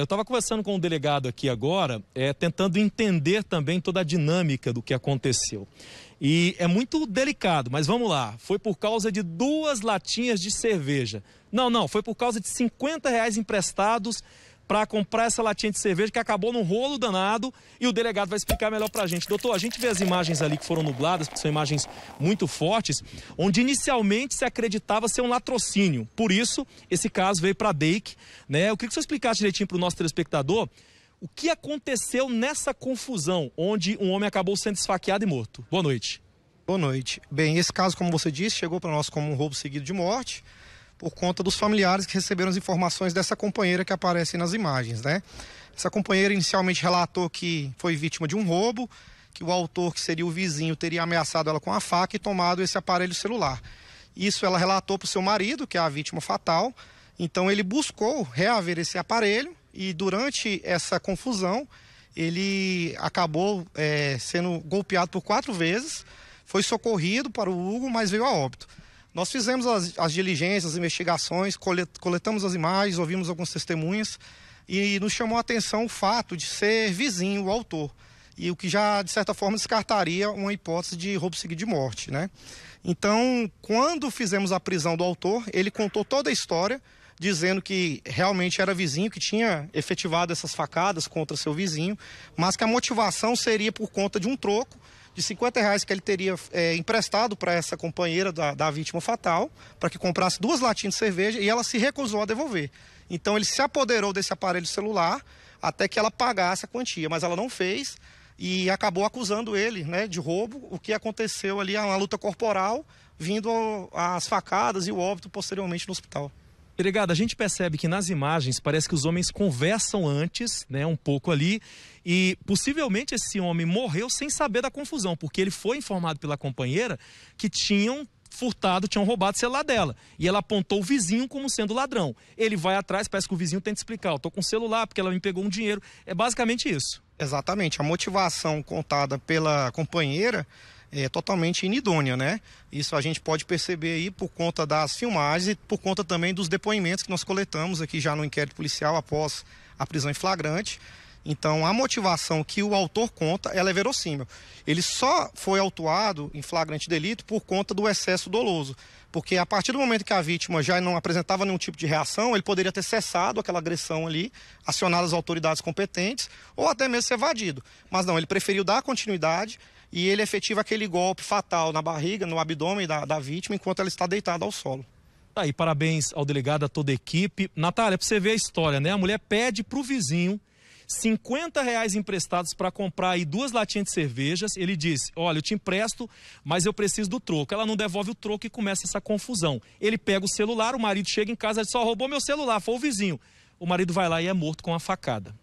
Eu estava conversando com o um delegado aqui agora, é, tentando entender também toda a dinâmica do que aconteceu. E é muito delicado, mas vamos lá. Foi por causa de duas latinhas de cerveja. Não, não, foi por causa de 50 reais emprestados para comprar essa latinha de cerveja que acabou num rolo danado e o delegado vai explicar melhor para a gente. Doutor, a gente vê as imagens ali que foram nubladas, que são imagens muito fortes, onde inicialmente se acreditava ser um latrocínio. Por isso, esse caso veio para a DEIC. Né? Eu queria que você explicasse direitinho para o nosso telespectador o que aconteceu nessa confusão, onde um homem acabou sendo esfaqueado e morto. Boa noite. Boa noite. Bem, esse caso, como você disse, chegou para nós como um roubo seguido de morte por conta dos familiares que receberam as informações dessa companheira que aparece nas imagens, né? Essa companheira inicialmente relatou que foi vítima de um roubo, que o autor, que seria o vizinho, teria ameaçado ela com a faca e tomado esse aparelho celular. Isso ela relatou para o seu marido, que é a vítima fatal. Então ele buscou reaver esse aparelho e durante essa confusão ele acabou é, sendo golpeado por quatro vezes, foi socorrido para o Hugo, mas veio a óbito. Nós fizemos as, as diligências, as investigações, colet, coletamos as imagens, ouvimos algumas testemunhas e nos chamou a atenção o fato de ser vizinho o autor. E o que já, de certa forma, descartaria uma hipótese de roubo seguido de morte, né? Então, quando fizemos a prisão do autor, ele contou toda a história, dizendo que realmente era vizinho, que tinha efetivado essas facadas contra seu vizinho, mas que a motivação seria por conta de um troco de 50 reais que ele teria é, emprestado para essa companheira da, da vítima fatal, para que comprasse duas latinhas de cerveja e ela se recusou a devolver. Então ele se apoderou desse aparelho celular até que ela pagasse a quantia, mas ela não fez e acabou acusando ele né, de roubo, o que aconteceu ali, uma luta corporal, vindo as facadas e o óbito posteriormente no hospital. Delegado, a gente percebe que nas imagens parece que os homens conversam antes, né, um pouco ali, e possivelmente esse homem morreu sem saber da confusão, porque ele foi informado pela companheira que tinham furtado, tinham roubado o celular dela. E ela apontou o vizinho como sendo ladrão. Ele vai atrás, parece que o vizinho tenta explicar, eu tô com o celular porque ela me pegou um dinheiro. É basicamente isso. Exatamente. A motivação contada pela companheira é, totalmente inidônea, né? Isso a gente pode perceber aí por conta das filmagens e por conta também dos depoimentos que nós coletamos aqui já no inquérito policial após a prisão em flagrante. Então, a motivação que o autor conta, ela é verossímil. Ele só foi autuado em flagrante delito por conta do excesso doloso. Porque a partir do momento que a vítima já não apresentava nenhum tipo de reação, ele poderia ter cessado aquela agressão ali, acionado as autoridades competentes, ou até mesmo ser evadido. Mas não, ele preferiu dar continuidade e ele efetiva aquele golpe fatal na barriga, no abdômen da, da vítima, enquanto ela está deitada ao solo. Tá aí, parabéns ao delegado, a toda a equipe. Natália, para você ver a história, né? A mulher pede para o vizinho 50 reais emprestados para comprar aí duas latinhas de cervejas. Ele disse: Olha, eu te empresto, mas eu preciso do troco. Ela não devolve o troco e começa essa confusão. Ele pega o celular, o marido chega em casa e só roubou meu celular, foi o vizinho. O marido vai lá e é morto com a facada.